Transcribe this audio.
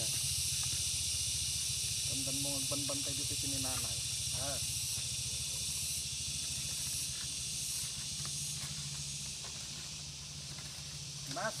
Eh. Tantan mo magbantay dito si nanay. Ha? Mas,